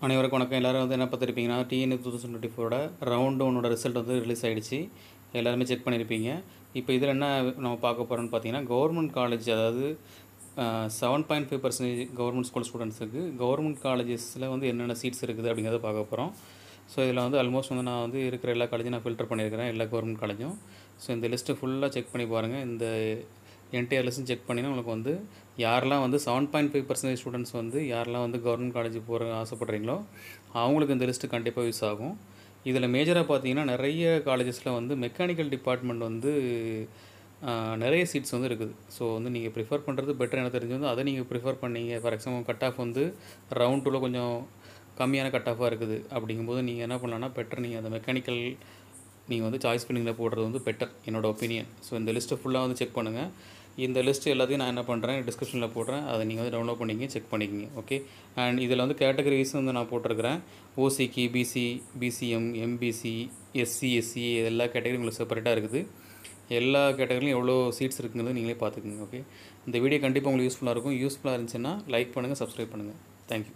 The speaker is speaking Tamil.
அனைவருக்கும் வணக்கம். எல்லோரும் வந்து என்ன பார்த்துருப்பீங்கன்னா டிஎன் டூ தௌசண்ட் டுவெண்ட்டி ஃபோரோட ரவுண்ட் ஒன்னோட ரிசல்ட் வந்து ரிலீஸ் ஆகிடுச்சு எல்லாருமே செக் பண்ணியிருப்பீங்க இப்போ இதில் என்ன நம்ம பார்க்க போகிறோம்னு பார்த்தீங்கன்னா கவர்மெண்ட் காலேஜ் அதாவது seven point five percentage government school ஸ்டூடெண்ட்ஸுக்கு கவர்மெண்ட் காலேஜஸில் வந்து என்னென்ன சீட்ஸ் இருக்குது அப்படிங்கிறத பார்க்க போகிறோம் ஸோ இதில் வந்து ஆல்மோஸ்ட் வந்து நான் வந்து இருக்கிற எல்லா காலேஜும் நான் ஃபில்டர் பண்ணியிருக்கிறேன் எல்லா கவர்மெண்ட் காலேஜும் ஸோ இந்த லிஸ்ட்டு ஃபுல்லாக செக் பண்ணி பாருங்கள் இந்த என்டையர் லிஸ்ட்டும் செக் பண்ணினா உங்களுக்கு வந்து யாரெல்லாம் வந்து seven point five percentage students வந்து யாரெல்லாம் வந்து கவர்மெண்ட் காலேஜ் போகிற ஆசைப்பட்றீங்களோ அவங்களுக்கு இந்த லிஸ்ட்டு கண்டிப்பாக யூஸ் ஆகும். இதில் மேஜராக பார்த்தீங்கன்னா நிறைய காலேஜஸில் வந்து மெக்கானிக்கல் டிபார்ட்மெண்ட் வந்து நிறைய சீட்ஸ் வந்து இருக்குது. ஸோ வந்து நீங்கள் ப்ரிஃபர் பண்ணுறது பெட்டர் எனக்கு தெரிஞ்சு வந்து அதை நீங்கள் ப்ரிஃபர் பண்ணீங்க. ஃபார் எக்ஸாம்பிள் கட் ஆஃப் வந்து ரவுண்ட் டூவில் கொஞ்சம் கம்மியான கட் ஆஃபாக இருக்குது. அப்படிங்கும்போது நீங்கள் என்ன பண்ணலான்னா பெட்டர் நீங்கள் அந்த மெக்கானிக்கல் நீங்கள் வந்து சாய்ஸ் பண்ணிங்கில் போடுறது வந்து பெட்டர் என்னோடய ஒப்பீனியன் ஸோ இந்த லிஸ்ட்டை ஃபுல்லாக வந்து செக் பண்ணுங்கள் இந்த லிஸ்ட் எல்லாத்தையும் நான் என்ன பண்ணுறேன் டிஸ்கிரிப்ஷனில் போடுறேன். அதை நீங்கள் வந்து டவுன்லோட் பண்ணிக்கிங்க செக் பண்ணிக்கிங்க ஓகே அண்ட் இதில் வந்து கேட்டகரிஸ் வந்து நான் போட்டிருக்கிறேன். ஓசிக்கு BC BCM MBC SC SC எல்லா கேட்டகரி உங்களுக்கு செப்பரேட்டாக இருக்குது. எல்லா கேட்டகரிலையும் எவ்வளோ சீட்ஸ் இருக்குங்கிறது நீங்களே பார்த்துக்குங்க ஓகே இந்த வீடியோ கண்டிப்பாக உங்களுக்கு யூஸ்ஃபுல்லாக இருக்கும். யூஸ்ஃபுல்லாக இருந்துச்சுன்னா லைக் பண்ணுங்கள் சப்ஸ்கிரைப் பண்ணுங்கள் தேங்க்யூ